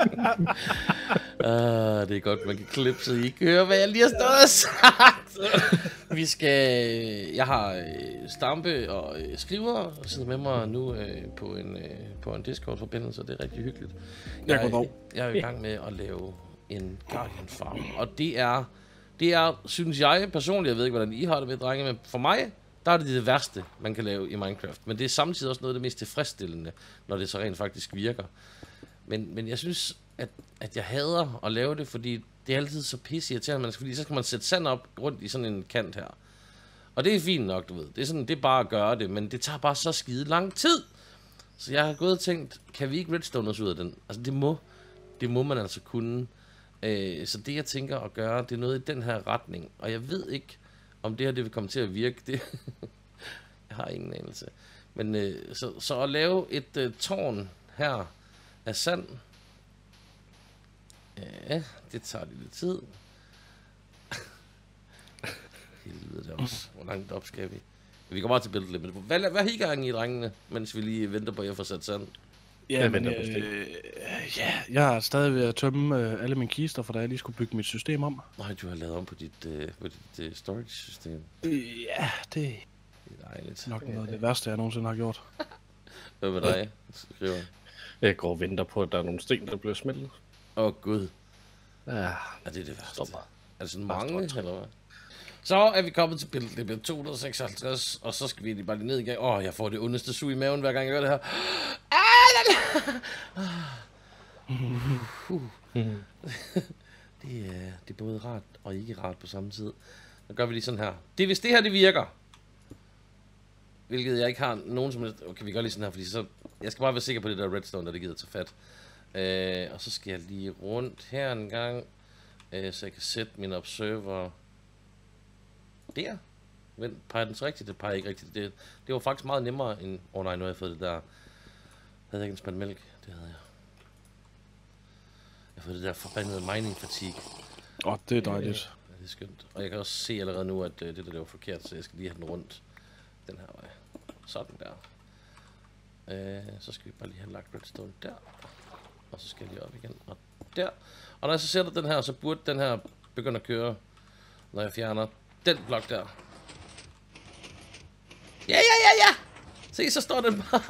uh, det er godt, man kan klippe, så I ikke hører, hvad jeg lige har stået og sagt. Vi skal... Jeg har øh, Stampe og øh, Skriver sidder med mig nu øh, på en, øh, på en Discord-forbindelse, og det er rigtig hyggeligt. Jeg, Jeg, jeg, jeg er i gang med at lave en Guardian Farm, og det er, det er, synes jeg personligt, jeg ved ikke, hvordan I har det med, drenge, men for mig, der er det det værste, man kan lave i Minecraft. Men det er samtidig også noget af det mest tilfredsstillende, når det så rent faktisk virker. Men, men jeg synes, at, at jeg hader at lave det, fordi det er altid så pisse irriterende, man skal, fordi så skal man sætte sand op rundt i sådan en kant her. Og det er fint nok, du ved. Det er, sådan, det er bare at gøre det, men det tager bare så skide lang tid. Så jeg har gået og tænkt, kan vi ikke redstone os ud af den? Altså det må, det må man altså kunne. Øh, så det jeg tænker at gøre, det er noget i den her retning. Og jeg ved ikke, om det her det vil komme til at virke. Det jeg har ingen anelse. Men øh, så, så at lave et øh, tårn her af sand, ja, det tager lidt tid. Helvede det også. Hvor langt op skal vi? Vi går bare til Build Limit. Hvad, hvad har I gang i, drengene, mens vi lige venter på, at jeg får sat sand? ja, Jeg men, venter på Stig. øh, ja, jeg er stadig ved at tømme øh, alle mine kister, for da jeg lige skulle bygge mit system om. Nej, du har lavet om på dit, øh, på dit øh, storage-system. Øh, ja, det er Det er dejligt. nok noget af det værste, jeg nogensinde har gjort. Hvad med dig, skriver? Jeg går og venter på, at der er nogle sten, der bliver smeltet. Åh, oh, gud. Ja, Er det det værste? Stop. Er det sådan mange, stop. eller hvad? Så er vi kommet til bliver 256, og så skal vi lige bare lige ned igen. Åh, oh, jeg får det ondeste sug i maven, hver gang jeg gør det her. Uh. det, er, det er både rart og ikke rart på samme tid. Så gør vi lige sådan her. Det er hvis det her, det virker. Hvilket jeg ikke har nogen som helst... Okay, vi gør lige sådan her, fordi så... Jeg skal bare være sikker på det der redstone, der det gider tage fat. Øh, og så skal jeg lige rundt her en gang, øh, så jeg kan sætte min observer der. Men peger den så rigtigt? Det peger ikke rigtigt. Det, det var faktisk meget nemmere end... Åh oh, nej, nu har jeg fået det der... Havde jeg ikke en spand mælk? Det havde jeg. Jeg har fået det der forbandede mining fatigue. Åh, oh, det er dejligt. Ja, det er skønt. Og jeg kan også se allerede nu, at øh, det der det var forkert, så jeg skal lige have den rundt den her vej. Sådan der. Øh, så skal vi bare lige have lagt redstone der. Og så skal jeg lige op igen. Og der. Og når jeg så sætter den her, så burde den her begynde at køre, når jeg fjerner den blok der. Ja, ja, ja, ja! Se, så står den bare...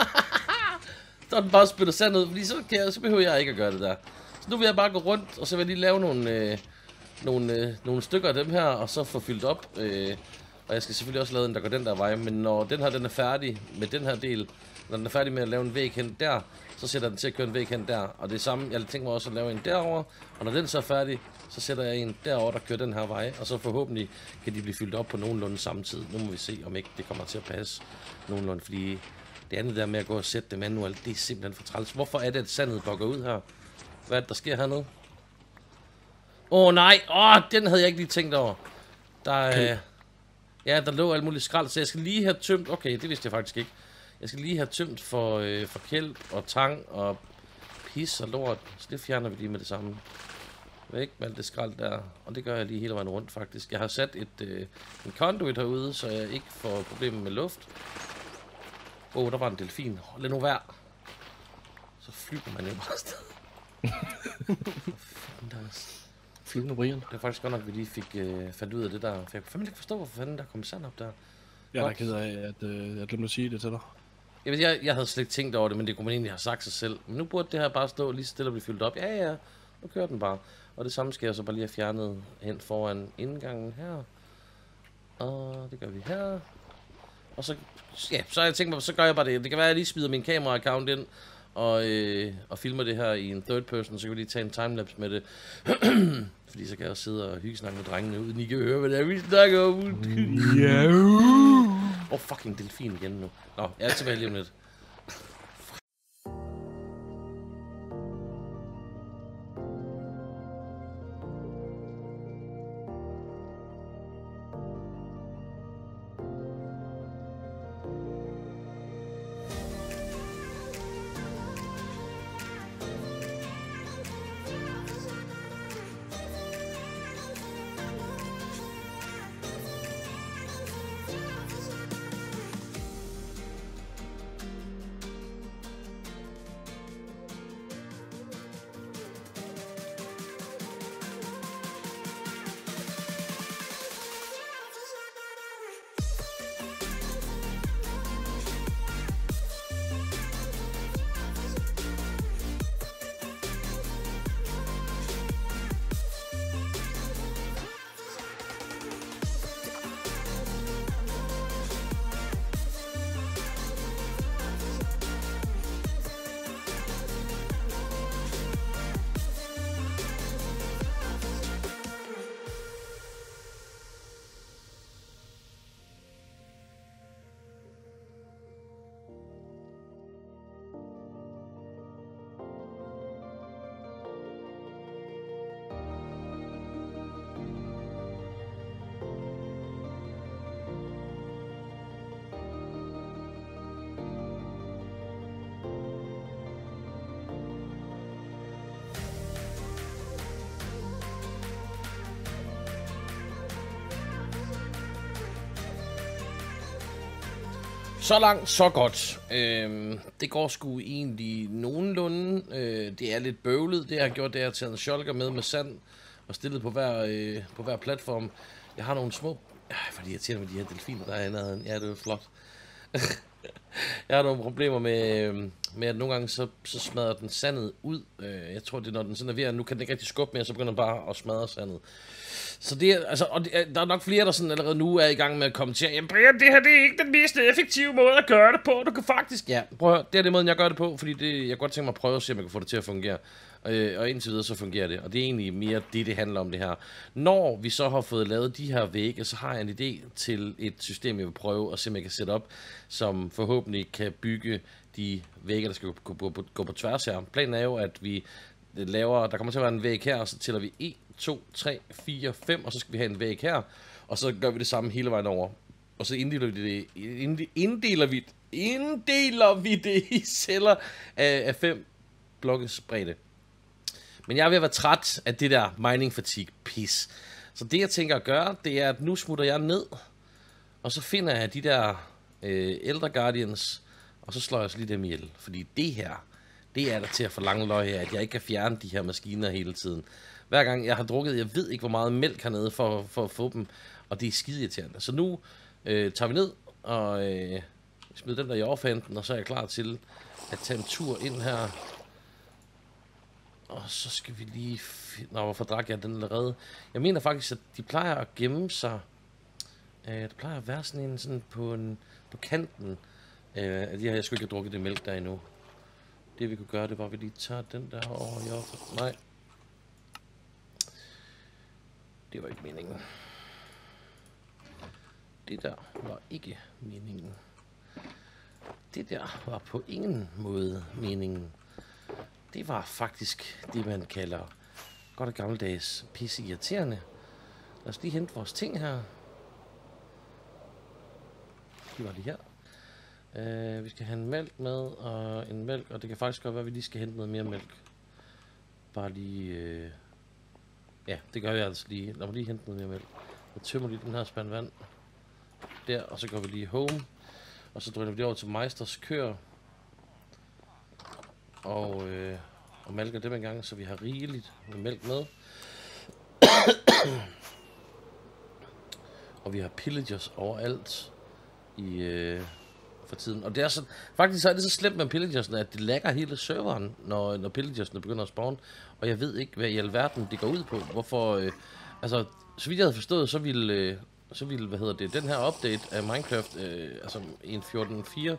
står den bare og spytter sand ud, fordi så, kan jeg, så behøver jeg ikke at gøre det der. Så nu vil jeg bare gå rundt, og så vil jeg lige lave nogle, øh, nogle, øh, nogle stykker af dem her, og så få fyldt op. Øh, og jeg skal selvfølgelig også lave en, der går den der vej, men når den her den er færdig med den her del, når den er færdig med at lave en væg hen der, så sætter den til at køre en væg hen der. Og det er samme, jeg tænker mig også at lave en derover, og når den så er færdig, så sætter jeg en derover der kører den her vej, og så forhåbentlig kan de blive fyldt op på nogenlunde samme tid. Nu må vi se, om ikke det kommer til at passe nogenlunde, fordi det andet der med at gå og sætte det manuelt, det er simpelthen for træls. Hvorfor er det, at sandet bokker ud her? Hvad er det, der sker hernede? Åh oh, nej, åh, oh, den havde jeg ikke lige tænkt over. Der er... Ja, der lå alt muligt skrald, så jeg skal lige have tømt... Okay, det vidste jeg faktisk ikke. Jeg skal lige have tømt for, øh, for kælp og tang og pis og lort. Så det fjerner vi lige med det samme. Væk med alt det skrald der. Og det gør jeg lige hele vejen rundt faktisk. Jeg har sat et, øh, en conduit herude, så jeg ikke får problemer med luft. Åh, oh, der var en delfin. Oh, lad nu være. Så flyver man jo bare afsted. Er- Flyvende Brian. det var faktisk godt nok, at vi lige fik øh, fandt ud af det der. For jeg kunne fandme ikke forstå, hvorfor fanden der kom sand op der. Jeg er da ked af, at øh, jeg glemte at sige det til dig. Jeg, ved, jeg, jeg havde slet ikke tænkt over det, men det kunne man egentlig have sagt sig selv. Men nu burde det her bare stå lige stille og blive fyldt op. Ja, ja, nu kører den bare. Og det samme skal jeg så bare lige have fjernet hen foran indgangen her. Og det gør vi her. Og så, ja, så har jeg tænkt mig, så gør jeg bare det. Det kan være, at jeg lige smider min kamera-account ind, og, øh, og filmer det her i en third person, så kan vi lige tage en timelapse med det. Fordi så kan jeg også sidde og hygge snakke med drengene, uden I kan høre, hvad det er, vi snakker om. Ja. Åh, oh, fucking delfin igen nu. Nå, jeg er tilbage lige om lidt. Så langt, så godt. Øh, det går sgu egentlig nogenlunde. Øh, det er lidt bøvlet. Det jeg har gjort, det er at tage en shulker med med sand og stillet på hver, øh, på hver platform. Jeg har nogle små... Ej, hvor jeg det irriterende med de her delfiner, der er andet. nærheden. Ja, det er flot. jeg har nogle problemer med, øh, med at nogle gange så, så smadrer den sandet ud. Øh, jeg tror, det er når den sådan er ved, at nu kan den ikke rigtig skubbe mere, så begynder den bare at smadre sandet. Så det er, altså, og det er, der er nok flere, der sådan allerede nu er i gang med at kommentere, jamen Brian, det her det er ikke den mest effektive måde at gøre det på. Du kan faktisk, ja, prøv at høre, det er det måde, jeg gør det på, fordi det, jeg godt tænke mig at prøve at se, om jeg kan få det til at fungere. Øh, og indtil videre så fungerer det, og det er egentlig mere det, det handler om det her. Når vi så har fået lavet de her vægge, så har jeg en idé til et system, jeg vil prøve at se, om jeg kan sætte op, som forhåbentlig kan bygge de vægge, der skal gå, gå, gå, gå på tværs her. Planen er jo, at vi laver, der kommer til at være en væg her, og så tæller vi 1, 2, 3, 4, 5, og så skal vi have en væg her, og så gør vi det samme hele vejen over. Og så inddeler vi det, inddeler vi, inddeler vi det i celler af, af fem blokkes bredde. Men jeg er ved at være træt af det der mining fatigue pis. Så det jeg tænker at gøre, det er, at nu smutter jeg ned, og så finder jeg de der øh, Elder Guardians, og så slår jeg så lige dem ihjel. Fordi det her, det er der til at forlange løg her, at jeg ikke kan fjerne de her maskiner hele tiden. Hver gang jeg har drukket, jeg ved ikke, hvor meget mælk hernede for, for at få dem, og det er skide irriterende. Så nu øh, tager vi ned og øh, smider dem der i overfanden, og så er jeg klar til at tage en tur ind her. Og så skal vi lige finde... Nå, hvorfor drak jeg den allerede? Jeg mener faktisk, at de plejer at gemme sig... Øh, der plejer at være sådan en sådan på, en, på kanten. Øh, jeg, jeg skulle ikke have drukket det mælk der endnu. Det vi kunne gøre, det var, at vi lige tager den der over i offer. Nej. Det var ikke meningen. Det der var ikke meningen. Det der var på ingen måde meningen. Det var faktisk det, man kalder godt og gammeldags pisse irriterende. Lad os lige hente vores ting her. De var lige her. Uh, vi skal have en mælk med, og en mælk, og det kan faktisk godt være, at vi lige skal hente noget mere mælk. Bare lige... Uh... Ja, det gør vi altså lige. Lad mig lige hente noget mere mælk. Jeg tømmer lige den her spand vand. Der, og så går vi lige home. Og så drøner vi lige over til Meisters køer. Og, øh, og mælker dem en gang, så vi har rigeligt med mælk med. og vi har pillagers overalt i, øh, for tiden. Og det er så, faktisk så er det så slemt med pillagersne, at det lægger hele serveren, når, når pillagersne begynder at spawn. Og jeg ved ikke, hvad i alverden det går ud på. Hvorfor, øh, altså, så vidt jeg havde forstået, så ville, øh, så ville, hvad hedder det, den her update af Minecraft, øh, altså 1.14.4,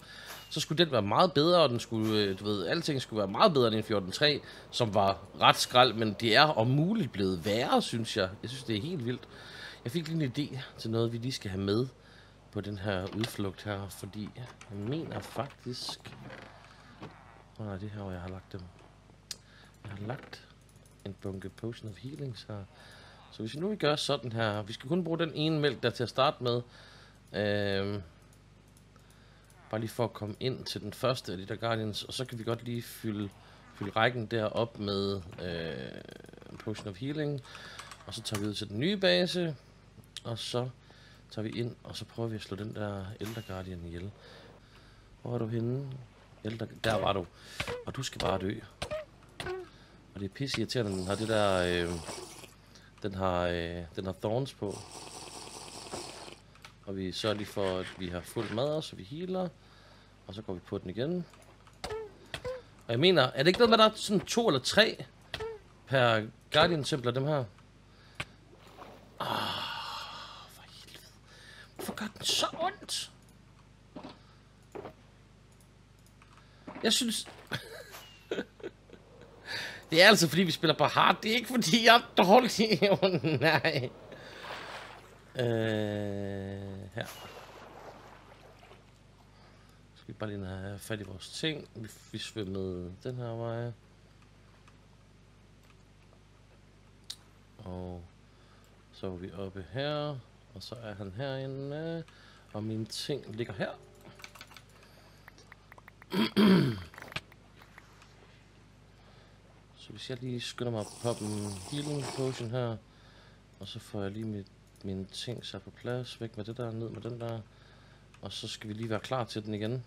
så skulle den være meget bedre, og den skulle, øh, du ved, alting skulle være meget bedre end 1.14.3, som var ret skrald, men det er om muligt blevet værre, synes jeg. Jeg synes, det er helt vildt. Jeg fik lige en idé til noget, vi lige skal have med på den her udflugt her, fordi jeg mener faktisk... Hvor er det her, hvor jeg har lagt dem? Jeg har lagt en bunke Potion of Healings her. Så hvis vi nu gør sådan her, vi skal kun bruge den ene mælk der til at starte med. Øhm, bare lige for at komme ind til den første af de der Guardians, og så kan vi godt lige fylde, fylde rækken der op med øh, Potion of Healing. Og så tager vi ud til den nye base, og så tager vi ind, og så prøver vi at slå den der Elder Guardian ihjel. Hvor er du henne? Elder... Der var du. Og du skal bare dø. Og det er pisse irriterende, den har det der... Øh, den har, øh, den har thorns på. Og vi sørger lige for, at vi har fuld mad, så vi healer. Og så går vi på den igen. Og jeg mener, er det ikke noget med, at der er sådan to eller tre per Guardian Templar, dem her? Ah, for helvede. Hvorfor gør den så ondt? Jeg synes... det er altså fordi, vi spiller på hard. Det er ikke fordi, jeg er dårlig. oh, nej. Øh, her. Skal vi bare lige have fat i vores ting. Vi, vi svømmede den her vej. Og så er vi oppe her. Og så er han herinde. Og mine ting ligger her så hvis jeg lige skynder mig at poppe en healing potion her. Og så får jeg lige mit, mine ting sat på plads. Væk med det der, ned med den der. Og så skal vi lige være klar til den igen.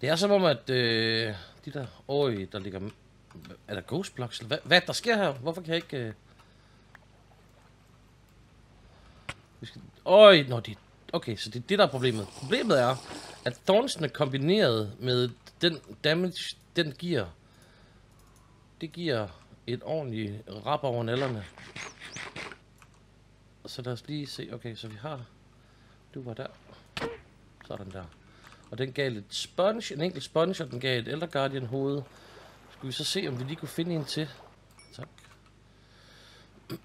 Det er som om, at øh, de der... øje, der ligger... Er der ghost blocks? Hvad, hvad der sker her? Hvorfor kan jeg ikke... Øh... Vi skal... Øj, nå, det... Okay, så det er det, der er problemet. Problemet er, at thornsene kombineret med den damage, den giver... Det giver et ordentligt rap over nallerne. Så lad os lige se. Okay, så vi har... Du var der. Sådan der. Og den gav lidt sponge, en enkelt sponge, og den gav et Elder Guardian hoved. Skal vi så se, om vi lige kunne finde en til. Tak.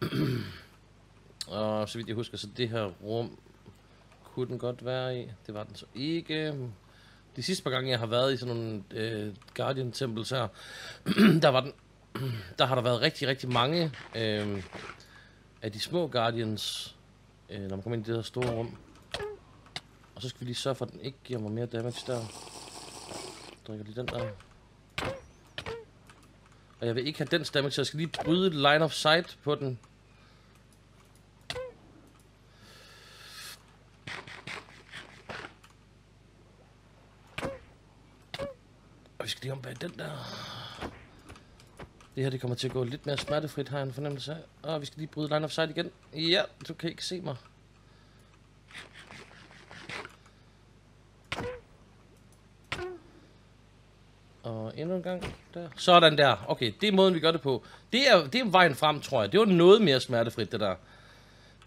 og så vidt jeg husker, så det her rum kunne den godt være i. Det var den så ikke. De sidste par gange, jeg har været i sådan nogle øh, Guardian Temples her, der var den, der har der været rigtig, rigtig mange øh, af de små Guardians, øh, når man kommer ind i det her store rum. Og så skal vi lige sørge for, at den ikke giver mig mere damage der. Drikker lige den der. Og jeg vil ikke have den stemme, så jeg skal lige bryde line of sight på den. Og vi skal lige om bag den der. Det her det kommer til at gå lidt mere smertefrit, har jeg en fornemmelse af. Og vi skal lige bryde line of sight igen. Ja, du kan ikke se mig. Og endnu en gang der. Sådan der. Okay, det er måden, vi gør det på. Det er, det er vejen frem, tror jeg. Det var noget mere smertefrit, det der.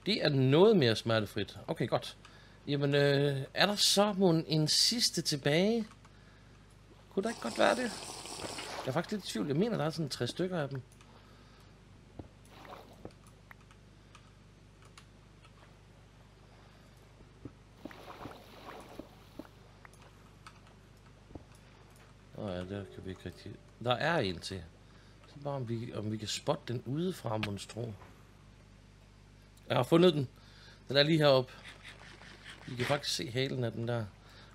Det er noget mere smertefrit. Okay, godt. Jamen, øh, er der så mon en sidste tilbage? Kunne der ikke godt være det? Jeg er faktisk lidt i tvivl. Jeg mener, der er sådan tre stykker af dem. Der kan vi ikke rigtig... Der er en til. Så bare om vi, om vi kan spotte den udefra, monstro. Jeg har fundet den. Den er lige heroppe. I kan faktisk se halen af den der.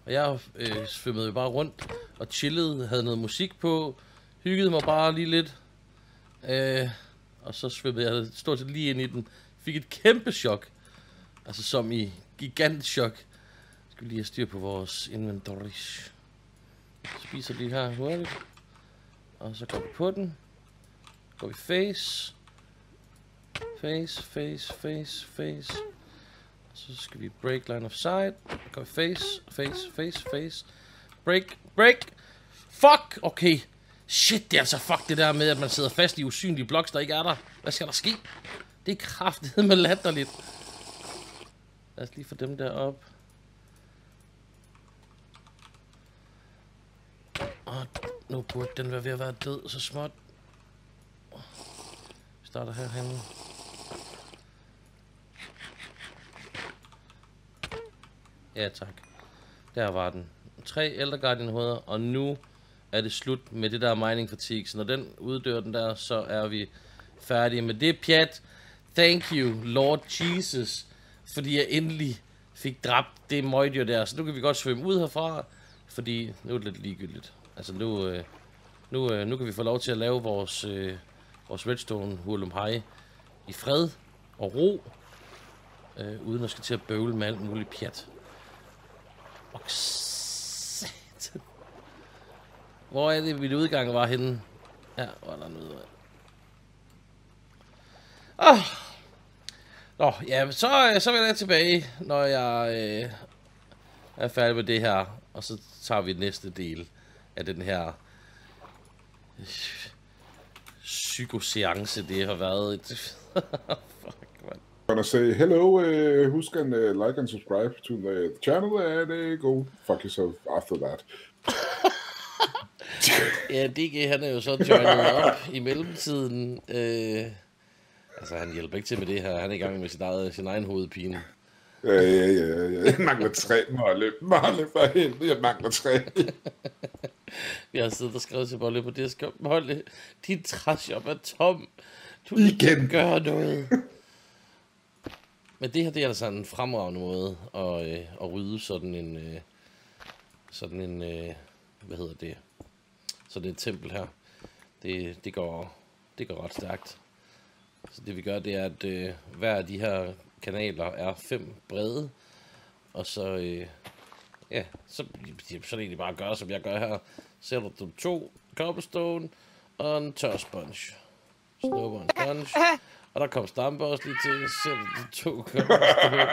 Og jeg øh, svømmede jo bare rundt og chillede, havde noget musik på, hyggede mig bare lige lidt. Øh, og så svømmede jeg stort set lige ind i den. Fik et kæmpe chok. Altså som i gigant chok. Skal vi lige have styr på vores inventory. Spiser lige her hurtigt. Og så går vi på den. Går vi face. Face, face, face, face. Så skal vi break line of sight. Går vi face, face, face, face. Break, break. Fuck! Okay. Shit, det er altså fuck det der med, at man sidder fast i usynlige bloks, der ikke er der. Hvad skal der ske? Det er kraftedet med latterligt. Lad os lige få dem der op. Og nu burde den være ved at være død så småt. Vi starter herhenne. Ja, tak. Der var den. Tre Elder Guardian hoveder, og nu er det slut med det der mining fatigue. Så når den uddør den der, så er vi færdige med det pjat. Thank you, Lord Jesus, fordi jeg endelig fik dræbt det møgdyr der. Så nu kan vi godt svømme ud herfra, fordi nu er det lidt ligegyldigt. Altså nu, øh, nu, øh, nu kan vi få lov til at lave vores, øh, vores redstone hulum high i fred og ro, øh, uden at skal til at bøvle med alt muligt pjat. Og satan. Hvor er det, min udgang var henne? Ja, var der noget Ah. Nå, ja, så, øh, så vil jeg tilbage, når jeg øh, er færdig med det her. Og så tager vi næste del af den her øh, psykoseance, det har været. Et Fuck, man. gonna say hello. Uh, who's can uh, like and subscribe to the channel and uh, go fuck yourself after that. Ja, DG han er jo så joinet op i mellemtiden. Øh, altså, han hjælper ikke til med det her. Han er i gang med sit eget, sin egen hovedpine. Ja, ja, ja, ja. Jeg mangler tre, Molle. Molle, for helvede, jeg mangler tre. Vi har siddet og skrevet til Bolle på Discord. Bolle, din trashop er tom. Du Igen. kan gøre noget. Men det her, det er altså en fremragende måde at, øh, at rydde sådan en, øh, sådan en, øh, hvad hedder det, sådan et tempel her. Det, det, går, det går ret stærkt. Så det vi gør, det er, at øh, hver af de her kanaler er fem brede. Og så, øh, ja, så, så er det egentlig bare at gøre, som jeg gør her. Sætter du to cobblestone og en tør sponge. Snupper en sponge. Og der kom stampe også lige til. Så sætter du to cobblestone.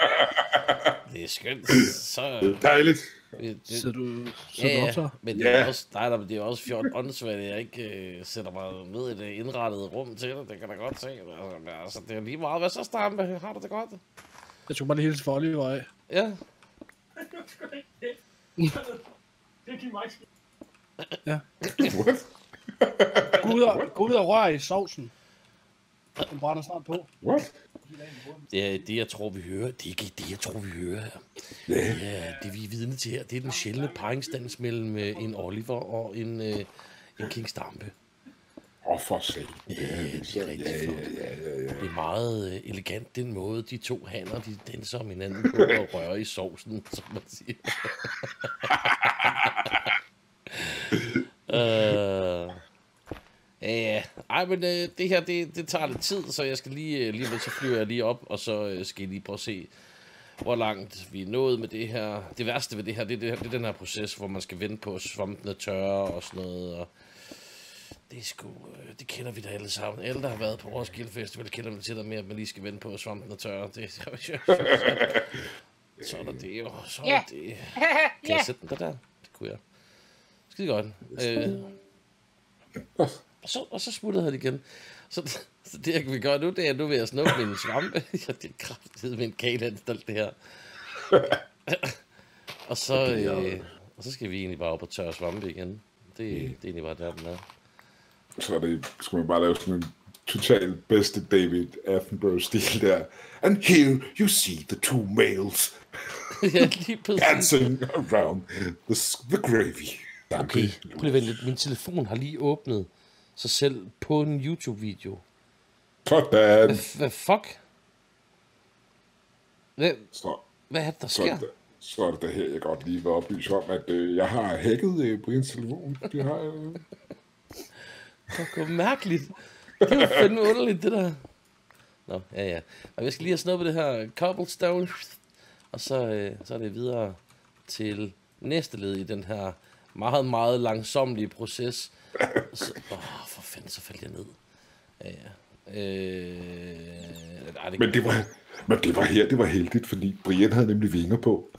Det er skønt. Så, Dejligt. det, det, Så du, så ja, du optager? men det er, Ja. også, nej, nej, men det er også fjort åndssvagt, at jeg ikke øh, sætter mig ned i det indrettede rum til det. Det kan da godt se. Altså, altså, det er lige meget. Hvad så, Stampe? Har du det godt? Jeg skulle bare lige hilse for Oliver af. Ja. What? Gå ud og, gå ud og rør i sovsen. Den brænder snart på. What? Det er det, jeg tror, vi hører. Det er ikke det, jeg tror, vi hører her. Ja. Ja, det vi er vidne til her, det er den sjældne paringsdans mellem øh, en Oliver og en, øh, en King Stampe. Oh, for satan. Ja, er ja, ja, ja, ja, ja. Det er meget øh, elegant, den måde, de to hanner, de danser om hinanden på og rører i sovsen, som man siger. øh, ja. Ej, men øh, det her, det, det tager lidt tid, så jeg skal lige, øh, lige så flyver jeg lige op, og så øh, skal jeg lige prøve at se, hvor langt vi er nået med det her. Det værste ved det her, det er, det, her- det er den her proces, hvor man skal vente på at svampene tørre og sådan noget, og det er sgu, øh, det kender vi da alle sammen. Alle, der har været på Roskilde Festival, kender vi til der med, at man lige skal vente på, at svampen er tørre. Det, så er der det jo. Så er der det. Kan jeg sætte den der der? Det kunne jeg. Skide godt. Øh, og, så, og så smuttede han igen. Så, så det, jeg kan gøre nu, det er, nu vil jeg snuppe min svampe. Ja, det er kraftigt med en kageanstalt, det her. og så, øh, og så skal vi egentlig bare op og tørre svampe igen. Det, det er egentlig bare der, den er. Så er det, skal man bare lave sådan en total bedste David Attenborough-stil der. And here you see the two males ja, lige præcis. dancing around the, the gravy. Okay, prøv lige lidt. Min telefon har lige åbnet sig selv på en YouTube-video. Sådan. Hvad fuck? Hvad, Så, hvad er det, der så, er sker? det, så er det her, jeg godt lige vil oplyse om, at øh, jeg har hacket øh, Brians telefon. Det har jeg. øh. Det er mærkeligt. Det jo fandme underligt, det der. Nå, ja, ja. Og jeg skal lige have snuppet det her cobblestone. Og så, øh, så er det videre til næste led i den her meget, meget langsomlige proces. Så, åh, for fanden, så faldt jeg ned. Ja, ja. Øh, nej, det, Men det var, men det var her, det var heldigt, fordi Brian havde nemlig vinger på.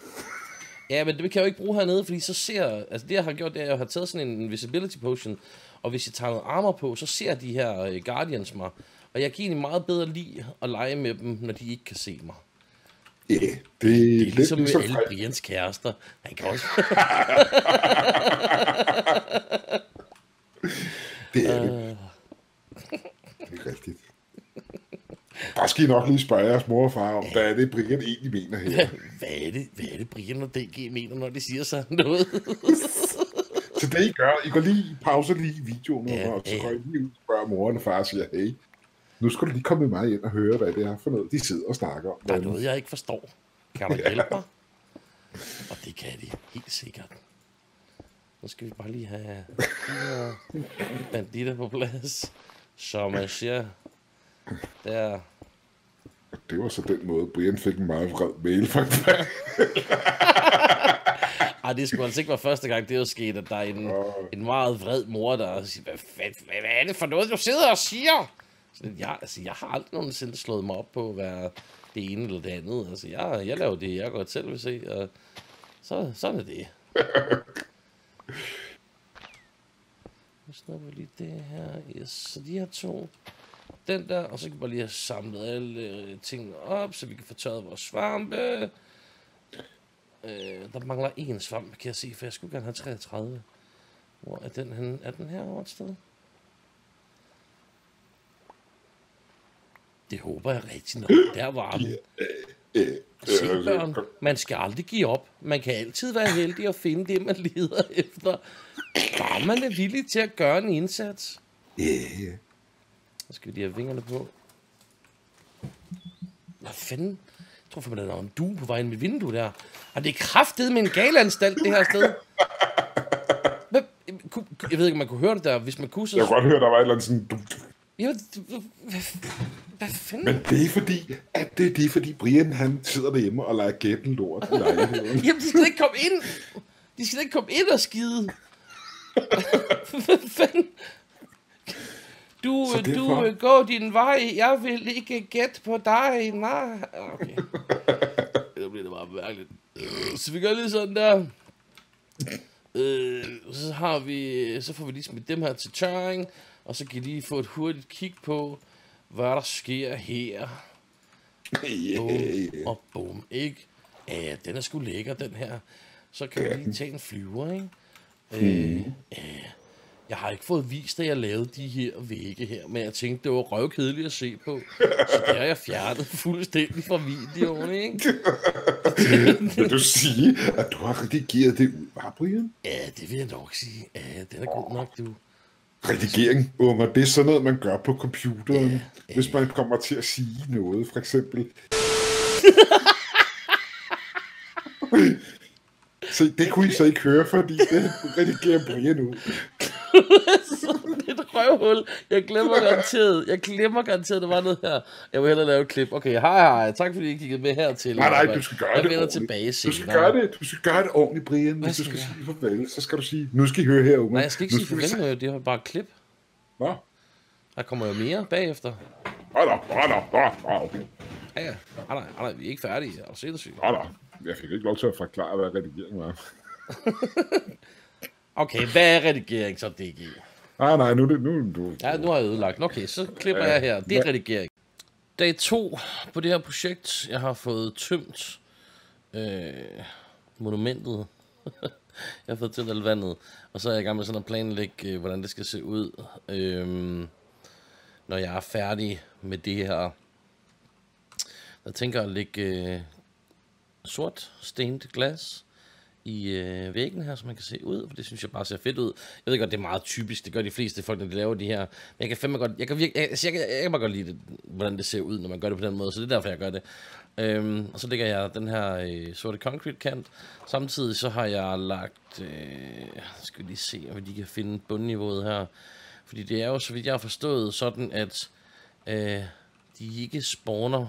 Ja, men det kan jeg jo ikke bruge hernede, fordi så ser... Altså det, jeg har gjort, det er, at jeg har taget sådan en invisibility potion, og hvis jeg tager noget armor på, så ser de her øh, guardians mig. Og jeg kan egentlig meget bedre lide at lege med dem, når de ikke kan se mig. Ja, yeah, det, Det er lidt ligesom med alle Brians kærester. Han kan også... Det er det. Det er rigtigt. Der skal I nok lige spørge jeres mor og far om, hvad er det, Brian egentlig mener her. hvad er det, hvad er det Brian og DG mener, når de siger sådan noget? Så det I gør, I går lige, pauser lige videoen, Ja, ja, og så ja. går I lige ud og spørger moren og far og siger, hey, nu skal du lige komme med mig ind og høre, hvad det er for noget, de sidder og snakker om. Der er noget, jeg ikke forstår. Kan du hjælpe mig? Og det kan de, helt sikkert. Nu skal vi bare lige have banditter på plads. Som man siger, der... Det var så den måde, Brian fik en meget vred mail fra en. Ej, det skulle altså ikke være første gang, det er sket, at der er en, en meget vred mor, der siger, hvad, fanden, hvad, hvad er det for noget, du sidder og siger? Så jeg, altså, jeg har aldrig nogensinde slået mig op på at være det ene eller det andet. Altså, jeg, jeg laver det, jeg godt selv vil se, og så, sådan er det. Nu snupper vi lige det her. Yes. Så de her to. Den der, og så kan vi bare lige have samlet alle øh, tingene op, så vi kan få tørret vores svampe. Øh, der mangler en svamp, kan jeg se, for jeg skulle gerne have 33. Hvor er den henne? Er den her over et sted? Det håber jeg rigtig nok. Der var den. Se, børn, man skal aldrig give op. Man kan altid være heldig at finde det, man leder efter. Bare man er villig til at gøre en indsats. Ja. Så skal vi lige have vingerne på. Hvad fanden? Jeg tror fandme, der er en du på vej ind i mit vindue der. Og det er kraftet med en galanstalt, det her sted. Hvad? jeg ved ikke, om man kunne høre det der. Hvis man kunne, så... Jeg kunne godt høre, der var et eller andet sådan... Ja, det- hvad, hvad fanden? Men det er fordi, at det, det er fordi Brian han sidder derhjemme og leger gætten lort. Jamen, de skal ikke komme ind. De skal ikke komme ind og skide. Hvad fanden? Du, Så du derfor- øh, går din vej. Jeg vil ikke gætte på dig. Nej. Okay. Det bliver det bare mærkeligt. Så vi gør lige sådan der. Øh, så har vi, så får vi lige smidt dem her til tørring, og så kan I lige få et hurtigt kig på, hvad der sker her. Boom, yeah. og boom, ikke? Ja, den er sgu lækker, den her. Så kan vi lige tage en flyver, ikke? Øh, øh, jeg har ikke fået vist, at jeg lavede de her vægge her, men jeg tænkte, det var røvkedeligt at se på. Så det har jeg fjernet fuldstændig fra videoen, ikke? Vil du sige, at du har redigeret det ud, var Brian? Ja, det vil jeg nok sige. Ja, den er god nok, du. Redigering, unger, det er sådan noget, man gør på computeren, hvis man kommer til at sige noget, for eksempel. Se, det kunne I så ikke høre, fordi det redigerer Brian ud. et røvhul. Jeg glemmer garanteret. Jeg glemmer garanteret, der var noget her. Jeg vil hellere lave et klip. Okay, hej hej. Tak fordi I kiggede med hertil. Nej, nej, du skal gøre jeg det ordentligt. tilbage Du skal senere. gøre det, du skal gøre det ordentligt, Brian. Hvis du skal jeg? sige farvel, så skal du sige, nu skal I høre her, unger. Nej, jeg skal ikke Nu sige vi farvel med det er bare et klip. Nå, Der kommer jo mere bagefter. hold da, hold da, hold da. Ja, ja. Nej, nej, nej, vi er ikke færdige. Er du sindssygt? Hold da. Jeg fik ikke lov til at forklare, hvad redigering var. Okay, hvad er redigering så, DG? Nej, nej, nu er det, nu, du. Ja, nu har jeg ødelagt. Okay, så klipper jeg her. Det er redigering. Dag to på det her projekt. Jeg har fået tømt øh, monumentet. jeg har fået tømt alt vandet. Og så er jeg i gang med sådan at planlægge, øh, hvordan det skal se ud, øh, når jeg er færdig med det her. Jeg tænker at lægge øh, sort stenet glas i øh, væggen her, så man kan se ud, for det synes jeg bare ser fedt ud. Jeg ved godt, det er meget typisk, det gør de fleste folk, når de laver de her. Men jeg kan fandme godt, jeg kan, virke, jeg, altså, jeg, kan, jeg kan bare godt lide, det, hvordan det ser ud, når man gør det på den måde, så det er derfor, jeg gør det. Øhm, og så lægger jeg den her øh, sorte concrete kant. Samtidig så har jeg lagt, øh, skal vi lige se, om vi lige kan finde bundniveauet her. Fordi det er jo, så vidt jeg har forstået, sådan at øh, de ikke spawner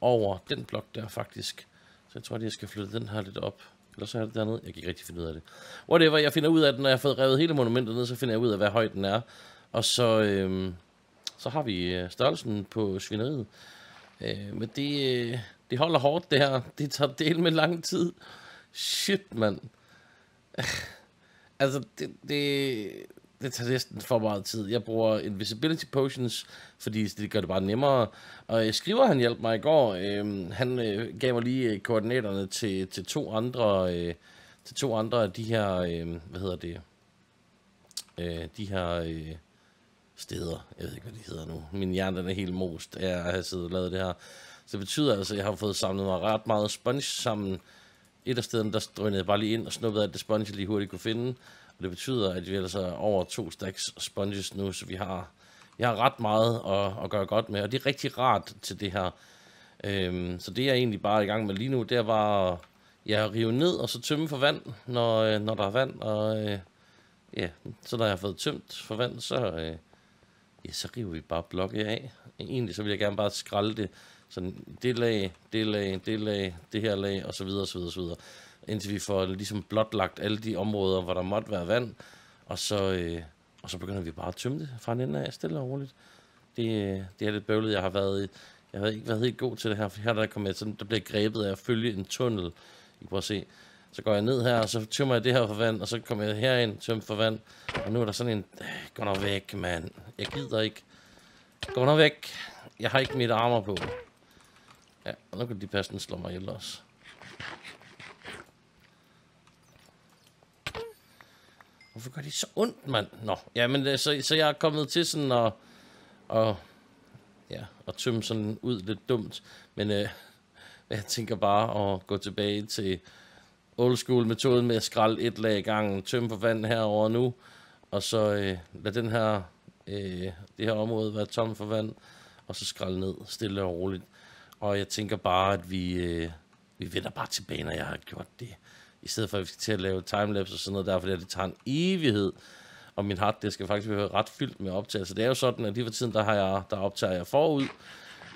over den blok der faktisk. Så jeg tror, at jeg skal flytte den her lidt op. Eller så er det dernede. Jeg kan ikke rigtig finde ud af det. Whatever, jeg finder ud af det, når jeg har fået revet hele monumentet ned, så finder jeg ud af, hvad højden er. Og så, øhm, så har vi øh, størrelsen på svineriet. Øh, men det, øh, det holder hårdt, det her. Det tager del med lang tid. Shit, mand. altså, det, det, det tager næsten for meget tid. Jeg bruger invisibility potions, fordi det gør det bare nemmere. Og jeg skriver, han hjalp mig i går. Øh, han øh, gav mig lige øh, koordinaterne til, til to andre øh, til to andre af de her, øh, hvad hedder det, øh, de her øh, steder. Jeg ved ikke, hvad de hedder nu. Min hjerne den er helt most af at have siddet og lavet det her. Så det betyder altså, at jeg har fået samlet mig ret meget sponge sammen. Et af stederne, der drønede jeg bare lige ind og snuppede alt det sponge, jeg lige hurtigt kunne finde. Og det betyder, at vi altså er altså over to stacks sponges nu, så vi har, vi har ret meget at, at gøre godt med. Og det er rigtig rart til det her. Øhm, så det er jeg egentlig bare i gang med lige nu, det er bare at ja, rive ned og så tømme for vand, når, øh, når der er vand. Og øh, ja, så når jeg har fået tømt for vand, så, øh, ja, så river vi bare blokke af. Egentlig så vil jeg gerne bare skralde det. Sådan det lag, det lag, det lag, det her lag, og så videre, og så videre, og så videre. Indtil vi får ligesom blotlagt alle de områder, hvor der måtte være vand. Og så, øh, og så begynder vi bare at tømme det fra en ende af, stille og roligt. Det, øh, det er lidt bøvlet, jeg har været i. Jeg har ikke været helt god til det her, for her der, kommer jeg sådan, der bliver grebet af at følge en tunnel. I prøver at se. Så går jeg ned her, og så tømmer jeg det her for vand, og så kommer jeg herind, tømmer for vand. Og nu er der sådan en, øh, gå nu væk, mand. Jeg gider ikke. Gå nu væk. Jeg har ikke mit armer på. Ja, og nu kan de passende slå mig ihjel også. Hvorfor gør de så ondt, mand? Nå, ja, men øh, så, så jeg er kommet til sådan at, og, ja, at tømme sådan ud lidt dumt. Men øh, jeg tænker bare at gå tilbage til old school metoden med at skralde et lag i gangen, tømme for vand herover nu, og så øh, lad den her, øh, det her område være tom for vand, og så skralde ned stille og roligt. Og jeg tænker bare, at vi, øh, vi vender bare tilbage, når jeg har gjort det i stedet for at vi skal til at lave timelapse og sådan noget der, fordi det tager en evighed, og min harddisk skal faktisk være ret fyldt med optagelser. Det er jo sådan, at lige for tiden, der, har jeg, der optager jeg forud,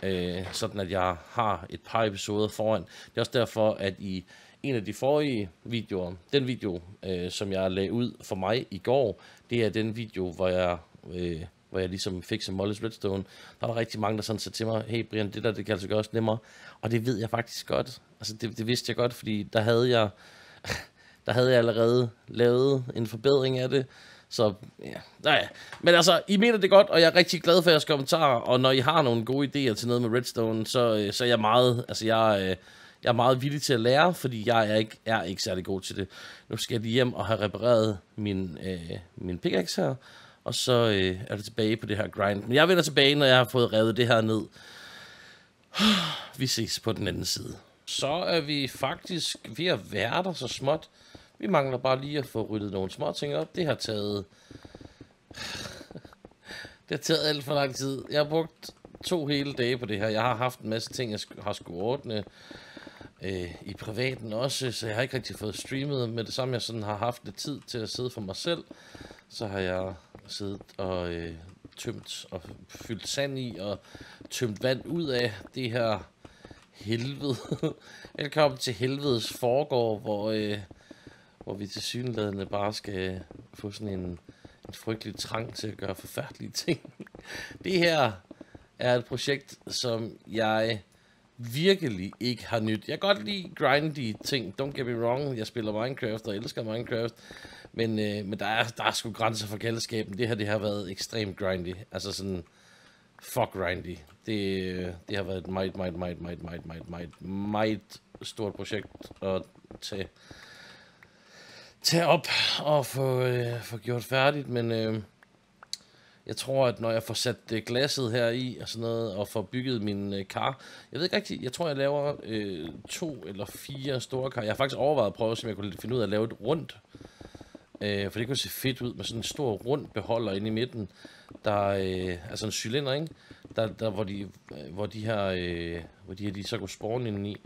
øh, sådan at jeg har et par episoder foran. Det er også derfor, at i en af de forrige videoer, den video, øh, som jeg lagde ud for mig i går, det er den video, hvor jeg, øh, hvor jeg ligesom fik som Molly's Redstone. Der var rigtig mange, der sådan sagde til mig, hey Brian, det der, det kan altså gøres nemmere. Og det ved jeg faktisk godt. Altså det, det vidste jeg godt, fordi der havde jeg, der havde jeg allerede lavet en forbedring af det. Så ja, nej. Men altså, I mener det godt, og jeg er rigtig glad for jeres kommentarer. Og når I har nogle gode idéer til noget med Redstone, så, øh, så er jeg meget, altså jeg, øh, jeg er meget villig til at lære, fordi jeg er ikke, er ikke særlig god til det. Nu skal jeg lige hjem og have repareret min, øh, min pickaxe her, og så øh, er det tilbage på det her grind. Men jeg vender tilbage, når jeg har fået revet det her ned. Vi ses på den anden side. Så er vi faktisk ved at være der så småt. Vi mangler bare lige at få ryddet nogle små ting op. Det har taget... det har taget alt for lang tid. Jeg har brugt to hele dage på det her. Jeg har haft en masse ting, jeg har skulle ordne øh, i privaten også, så jeg har ikke rigtig fået streamet. Med det samme, jeg sådan har haft lidt tid til at sidde for mig selv, så har jeg siddet og øh, tømt og fyldt sand i og tømt vand ud af det her helvede. Velkommen til helvedes foregård, hvor, øh, hvor vi til synlædende bare skal få sådan en, en frygtelig trang til at gøre forfærdelige ting. Det her er et projekt, som jeg virkelig ikke har nyt. Jeg kan godt lide grindy ting, don't get me wrong. Jeg spiller Minecraft og elsker Minecraft. Men, øh, men der, er, der er sgu grænser for galskaben. Det her det har været ekstremt grindy. Altså sådan, fuck Randy. Det, det har været et meget, meget, meget, meget, meget, meget, meget, meget stort projekt at tage, tage op og få, øh, få gjort færdigt. Men øh, jeg tror, at når jeg får sat øh, glasset her i og sådan noget, og får bygget min øh, kar, jeg ved ikke rigtigt, jeg tror, jeg laver øh, to eller fire store kar. Jeg har faktisk overvejet at prøve, om jeg kunne finde ud af at lave et rundt. Øh, for det kunne se fedt ud med sådan en stor rund beholder inde i midten, der øh, altså en cylinder, ikke? Der, der hvor de, øh, hvor de her, øh, hvor de her, de så kunne spawne ind i.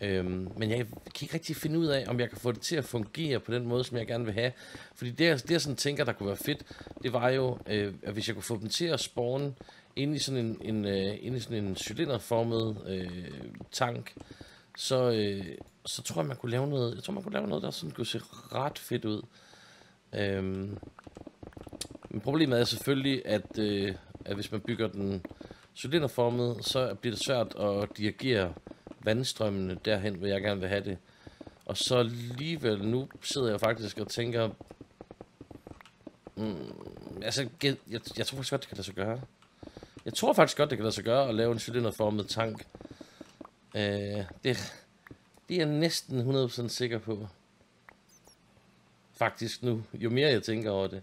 Øhm, men jeg kan ikke rigtig finde ud af, om jeg kan få det til at fungere på den måde, som jeg gerne vil have. Fordi det, jeg, det jeg sådan tænker, der kunne være fedt, det var jo, øh, at hvis jeg kunne få dem til at spawne ind i sådan en, en, øh, ind i sådan en cylinderformet øh, tank, så, øh, så tror jeg, man kunne lave noget, jeg tror, man kunne lave noget, der sådan kunne se ret fedt ud. Øhm, men problemet er selvfølgelig, at, øh, at hvis man bygger den cylinderformet, så bliver det svært at dirigere vandstrømmene derhen, hvor jeg gerne vil have det. Og så alligevel, nu sidder jeg faktisk og tænker, mm, altså, jeg, jeg, jeg tror faktisk godt, det kan lade sig gøre. Jeg tror faktisk godt, det kan lade sig gøre at lave en cylinderformet tank. Øh, det, det er jeg næsten 100% sikker på. Faktisk nu, jo mere jeg tænker over det.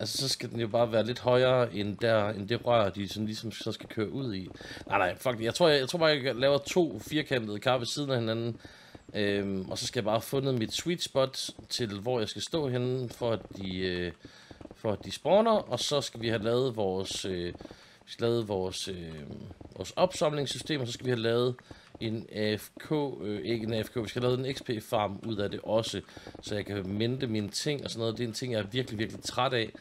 Altså, så skal den jo bare være lidt højere end, der, end det rør, de sådan ligesom så skal køre ud i. Nej, nej, fuck Jeg tror, jeg, jeg tror bare, jeg laver to firkantede kar ved siden af hinanden. Øhm, og så skal jeg bare have fundet mit sweet spot til, hvor jeg skal stå henne, for at de, øh, for at de spawner. Og så skal vi have lavet vores, øh, vi skal lavet vores, øh, vores opsamlingssystem, og så skal vi have lavet en AFK, øh, ikke en AFK, vi skal lave en XP-farm ud af det også, så jeg kan mente mine ting og sådan noget. Det er en ting, jeg er virkelig, virkelig træt af.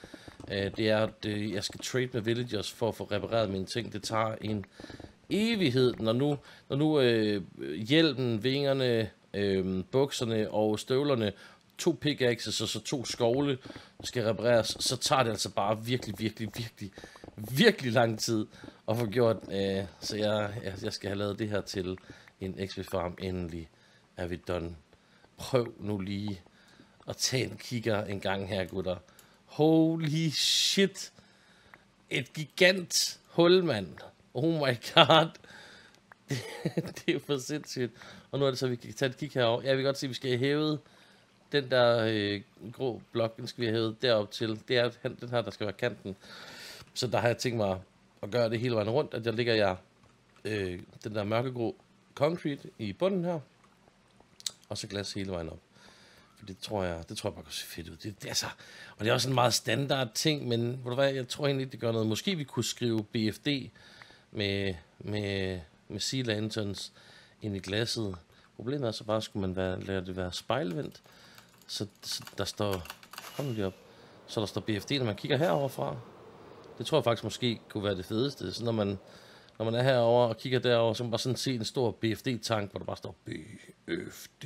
Øh, det er, at øh, jeg skal trade med villagers for at få repareret mine ting. Det tager en evighed, når nu, når nu øh, hjelmen, vingerne, øh, bukserne og støvlerne to pickaxes og så to skovle skal repareres, så tager det altså bare virkelig, virkelig, virkelig, virkelig lang tid og få gjort. Øh, så jeg, jeg, jeg skal have lavet det her til en XP Farm. Endelig er vi done. Prøv nu lige at tage en kigger en gang her, gutter. Holy shit. Et gigant hul, mand. Oh my god. Det, det er for sindssygt. Og nu er det så, vi kan tage et kig herover. Jeg vil godt se, at vi skal have hævet den der øh, grå blok, den skal vi have hævet derop til. Det er den her, der skal være kanten. Så der har jeg tænkt mig at gøre det hele vejen rundt, at jeg ligger jeg øh, den der mørkegrå concrete i bunden her, og så glas hele vejen op. For det tror jeg, det tror jeg bare kan se fedt ud. Det, det er altså, og det er også en meget standard ting, men hvor du hvad, jeg tror egentlig det gør noget. Måske vi kunne skrive BFD med, med, med Sea Lanterns ind i glasset. Problemet er så bare, skulle man være, lade det være spejlvendt, så, så der står, kom lige op, så der står BFD, når man kigger herover fra. Det tror jeg faktisk måske kunne være det fedeste. Så når man, når man er herover og kigger derover, så kan man bare sådan se en stor BFD-tank, hvor der bare står BFD.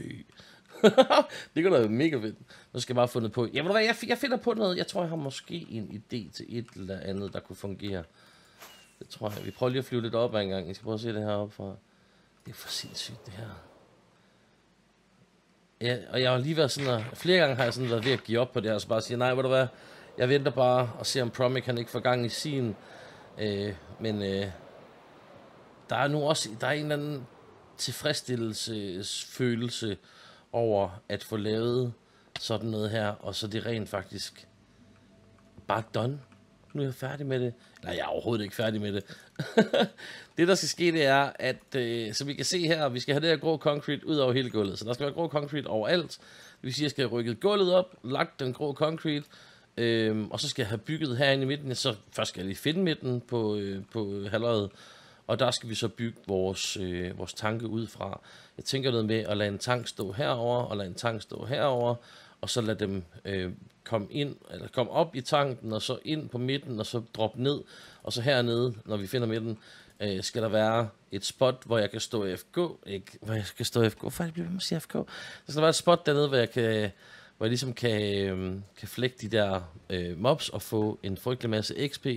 det kunne da være mega fedt. Nu skal jeg bare have fundet på. Ja, ved du jeg, jeg finder på noget. Jeg tror, jeg har måske en idé til et eller andet, der kunne fungere. Det tror jeg. Vi prøver lige at flyve lidt op en gang. Jeg skal prøve at se det her op fra. Det er for sindssygt, det her. Ja, og jeg har lige været sådan, at flere gange har jeg sådan været ved at give op på det her, og så bare sige, nej, ved du hvad, jeg venter bare og ser, om Promic han ikke får gang i sin. Øh, men øh, der er nu også, der er en eller anden tilfredsstillelsesfølelse over at få lavet sådan noget her, og så det rent faktisk bare done. Nu er jeg færdig med det. Nej, jeg er overhovedet ikke færdig med det. det, der skal ske, det er, at øh, som vi kan se her, vi skal have det her grå concrete ud over hele gulvet. Så der skal være grå concrete overalt. Det vil sige, at jeg skal have rykket gulvet op, lagt den grå concrete, øh, og så skal jeg have bygget herinde i midten. Så først skal jeg lige finde midten på, øh, på halvøjet, og der skal vi så bygge vores, øh, vores tanke ud fra. Jeg tænker noget med at lade en tank stå herover og lade en tank stå herover, og så lade dem øh, komme ind, eller komme op i tanken, og så ind på midten, og så droppe ned, og så hernede, når vi finder midten, øh, skal der være et spot, hvor jeg kan stå i FK, ikke, hvor jeg kan stå i FK, hvorfor er det bliver med at sige FK? Der skal være et spot dernede, hvor jeg kan, hvor jeg ligesom kan, øh, kan flække de der øh, mobs og få en frygtelig masse XP,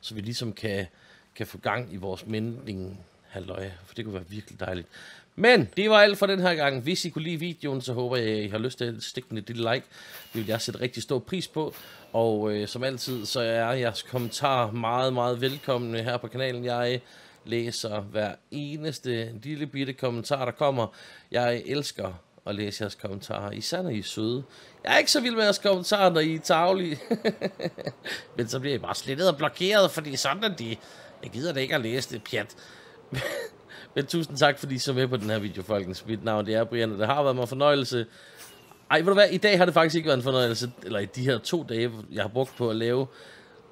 så vi ligesom kan, kan få gang i vores mending halløj, for det kunne være virkelig dejligt. Men det var alt for den her gang. Hvis I kunne lide videoen, så håber jeg, I har lyst til at stikke den et lille like. Det vil jeg sætte rigtig stor pris på. Og øh, som altid, så er jeres kommentarer meget, meget velkomne her på kanalen. Jeg læser hver eneste lille bitte kommentar, der kommer. Jeg elsker at læse jeres kommentarer, især når I er søde. Jeg er ikke så vild med jeres kommentarer, når I er taglige. Men så bliver I bare slettet og blokeret, fordi sådan er de. Jeg gider da ikke at læse det, pjat. Men tusind tak, fordi I så med på den her video, folkens. Mit navn det er Brian, og det har været mig fornøjelse. Ej, ved du hvad, i dag har det faktisk ikke været en fornøjelse, eller i de her to dage, jeg har brugt på at lave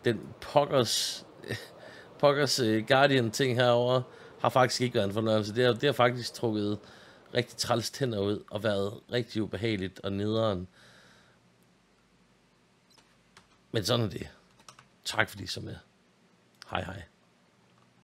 den pokkers, pokkers uh, Guardian-ting herover har faktisk ikke været en fornøjelse. Det har, det har faktisk trukket rigtig træls tænder ud, og været rigtig ubehageligt og nederen. Men sådan er det. Tak fordi I så med. Hej hej.